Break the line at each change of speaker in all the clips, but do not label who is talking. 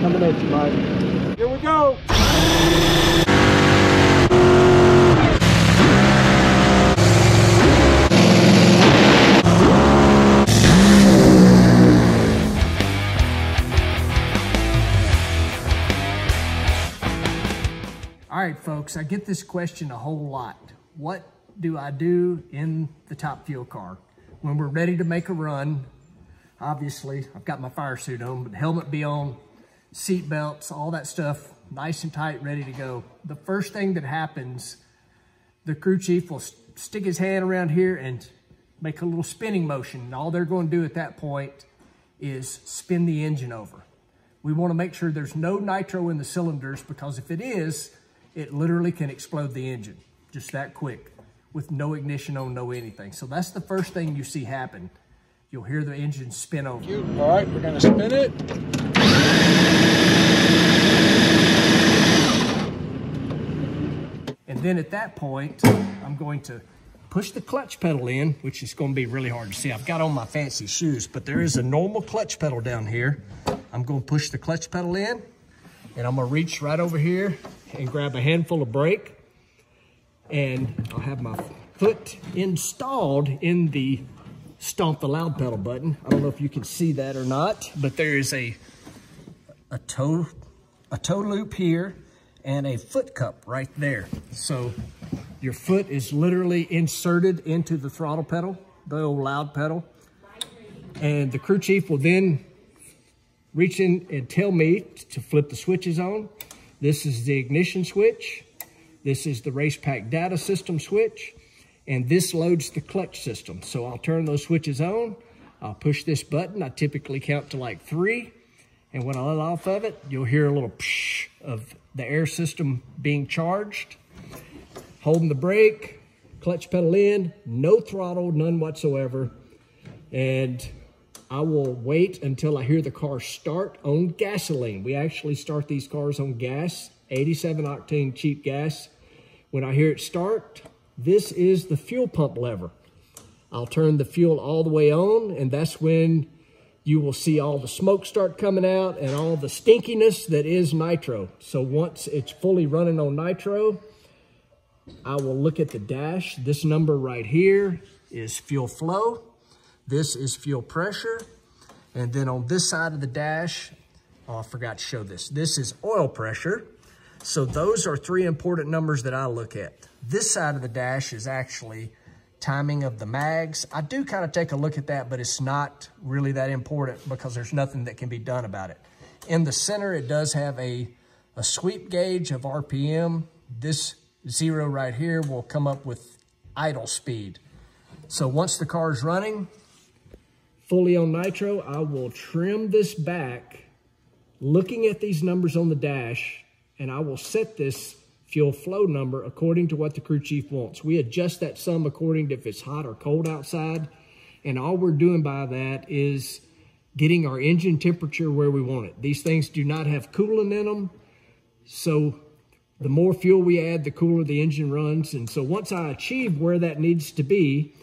Coming at you, Mike. Here we go.
All right, folks, I get this question a whole lot. What do I do in the top fuel car? When we're ready to make a run, obviously, I've got my fire suit on, but helmet be on, seat belts, all that stuff, nice and tight, ready to go. The first thing that happens, the crew chief will stick his hand around here and make a little spinning motion. And all they're going to do at that point is spin the engine over. We want to make sure there's no nitro in the cylinders because if it is, it literally can explode the engine just that quick with no ignition on, no anything. So that's the first thing you see happen. You'll hear the engine spin over.
All right, we're gonna spin it.
And then at that point, I'm going to push the clutch pedal in, which is gonna be really hard to see. I've got on my fancy shoes, but there is a normal clutch pedal down here. I'm gonna push the clutch pedal in, and I'm gonna reach right over here and grab a handful of brake, and I'll have my foot installed in the stomp the loud pedal button. I don't know if you can see that or not, but there is a, a toe, a toe loop here and a foot cup right there. So your foot is literally inserted into the throttle pedal, the old loud pedal. And the crew chief will then reach in and tell me to flip the switches on. This is the ignition switch. This is the Racepak data system switch. And this loads the clutch system. So I'll turn those switches on. I'll push this button. I typically count to like three. And when I let off of it, you'll hear a little psh of the air system being charged. Holding the brake, clutch pedal in, no throttle, none whatsoever. And I will wait until I hear the car start on gasoline. We actually start these cars on gas, 87 octane cheap gas. When I hear it start, this is the fuel pump lever. I'll turn the fuel all the way on, and that's when you will see all the smoke start coming out and all the stinkiness that is nitro. So once it's fully running on nitro, I will look at the dash. This number right here is fuel flow. This is fuel pressure. And then on this side of the dash, oh, I forgot to show this. This is oil pressure. So those are three important numbers that I look at. This side of the dash is actually timing of the mags. I do kind of take a look at that, but it's not really that important because there's nothing that can be done about it. In the center, it does have a, a sweep gauge of RPM. This zero right here will come up with idle speed. So once the car is running, fully on nitro, I will trim this back, looking at these numbers on the dash, and I will set this fuel flow number according to what the crew chief wants. We adjust that sum according to if it's hot or cold outside. And all we're doing by that is getting our engine temperature where we want it. These things do not have coolant in them. So the more fuel we add, the cooler the engine runs. And so once I achieve where that needs to be,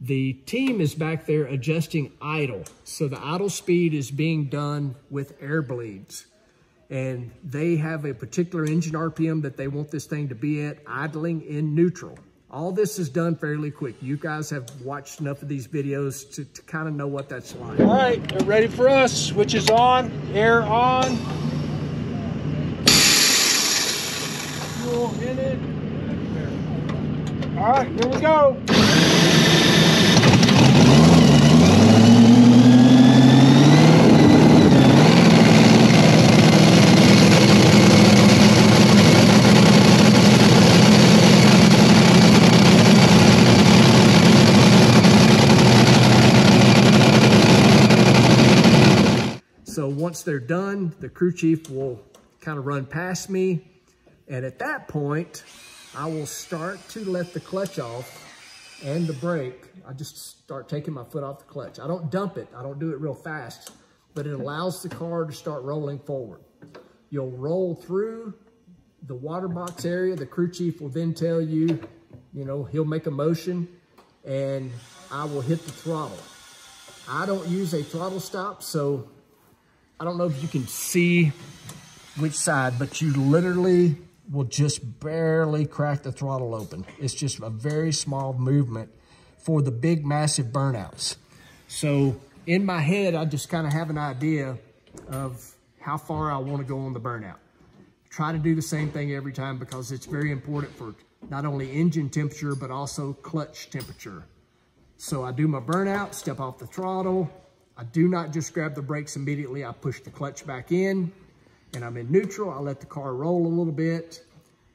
the team is back there adjusting idle. So the idle speed is being done with air bleeds and they have a particular engine RPM that they want this thing to be at, idling in neutral. All this is done fairly quick. You guys have watched enough of these videos to, to kind of know what that's like.
All right, they're ready for us. Switches on, air on. Fuel in it. All right, here we go.
Once they're done, the crew chief will kind of run past me. And at that point, I will start to let the clutch off and the brake. I just start taking my foot off the clutch. I don't dump it. I don't do it real fast, but it allows the car to start rolling forward. You'll roll through the water box area. The crew chief will then tell you, you know, he'll make a motion and I will hit the throttle. I don't use a throttle stop, so I don't know if you can see which side, but you literally will just barely crack the throttle open. It's just a very small movement for the big, massive burnouts. So in my head, I just kind of have an idea of how far I want to go on the burnout. Try to do the same thing every time because it's very important for not only engine temperature, but also clutch temperature. So I do my burnout, step off the throttle. I do not just grab the brakes immediately. I push the clutch back in and I'm in neutral. I let the car roll a little bit.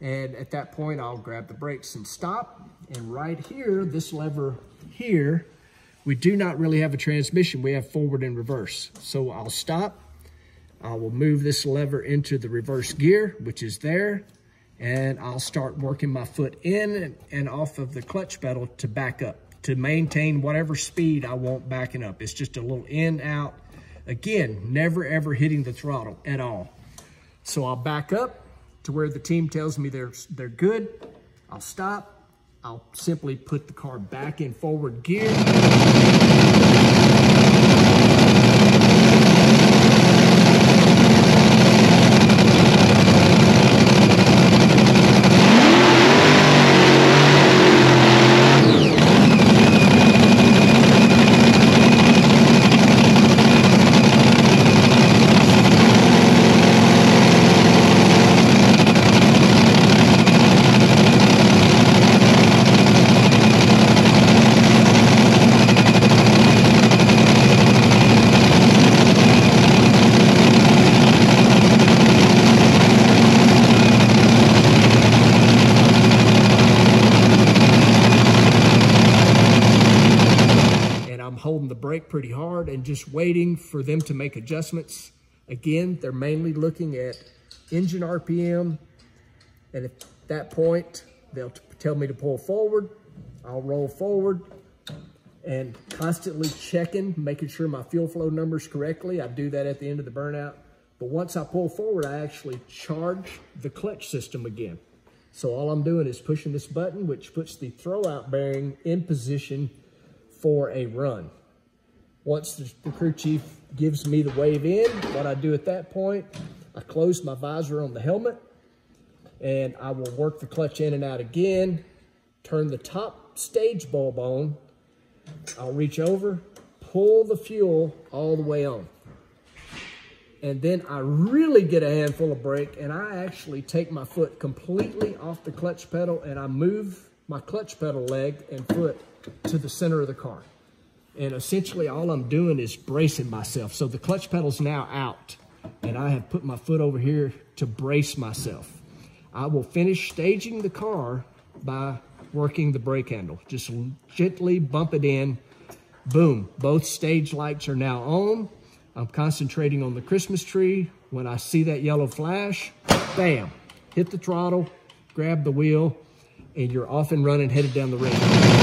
And at that point, I'll grab the brakes and stop. And right here, this lever here, we do not really have a transmission. We have forward and reverse. So I'll stop. I will move this lever into the reverse gear, which is there. And I'll start working my foot in and off of the clutch pedal to back up, to maintain whatever speed I want backing up. It's just a little in, out. Again, never ever hitting the throttle at all. So I'll back up to where the team tells me they're, they're good. I'll stop. I'll simply put the car back in forward gear. holding the brake pretty hard and just waiting for them to make adjustments. Again, they're mainly looking at engine RPM. And at that point, they'll tell me to pull forward. I'll roll forward and constantly checking, making sure my fuel flow numbers correctly. I do that at the end of the burnout. But once I pull forward, I actually charge the clutch system again. So all I'm doing is pushing this button, which puts the throwout bearing in position for a run. Once the, the, crew chief gives me the wave in, what I do at that point, I close my visor on the helmet and I will work the clutch in and out again, turn the top stage bulb on, I'll reach over, pull the fuel all the way on. And then I really get a handful of brake and I actually take my foot completely off the clutch pedal and I move my clutch pedal leg and foot to the center of the car. And essentially all I'm doing is bracing myself. So the clutch pedal's now out and I have put my foot over here to brace myself. I will finish staging the car by working the brake handle. Just gently bump it in. Boom, both stage lights are now on. I'm concentrating on the Christmas tree. When I see that yellow flash, bam, hit the throttle, grab the wheel, and you're off and running, headed down the road.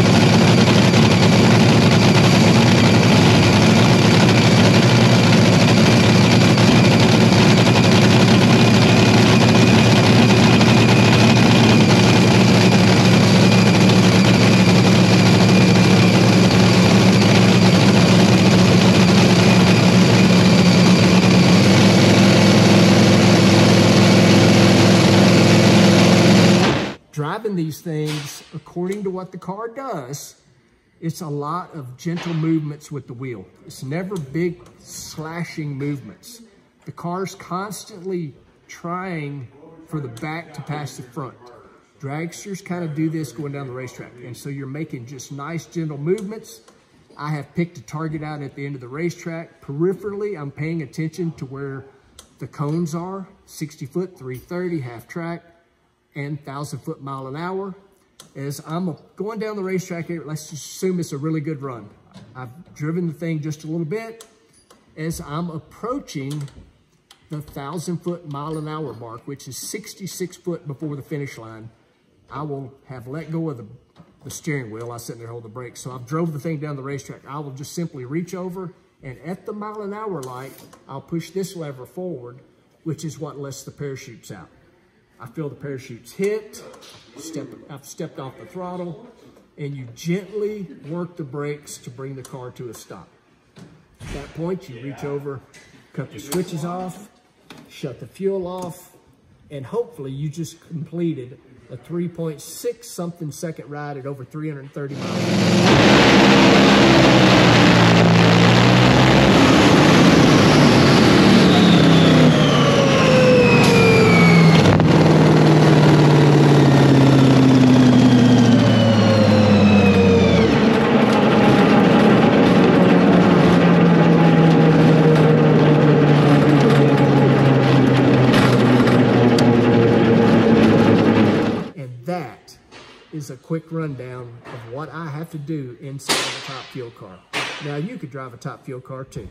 Things according to what the car does, it's a lot of gentle movements with the wheel. It's never big slashing movements. The car's constantly trying for the back to pass the front. Dragsters kind of do this going down the racetrack. And so you're making just nice, gentle movements. I have picked a target out at the end of the racetrack. Peripherally, I'm paying attention to where the cones are, 60 foot, 330, half track and 1,000 foot mile an hour. As I'm going down the racetrack here, let's assume it's a really good run. I've driven the thing just a little bit. As I'm approaching the 1,000 foot mile an hour mark, which is 66 foot before the finish line, I will have let go of the, the steering wheel. I sit there holding the brakes. So I've drove the thing down the racetrack. I will just simply reach over and at the mile an hour light, I'll push this lever forward, which is what lets the parachutes out. I feel the parachutes hit, step, I've stepped off the throttle, and you gently work the brakes to bring the car to a stop. At that point, you reach over, cut the switches off, shut the fuel off, and hopefully you just completed a 3.6 something second ride at over 330 miles. And that is a quick rundown of what I have to do inside of a top fuel car. Now you could drive a top fuel car too.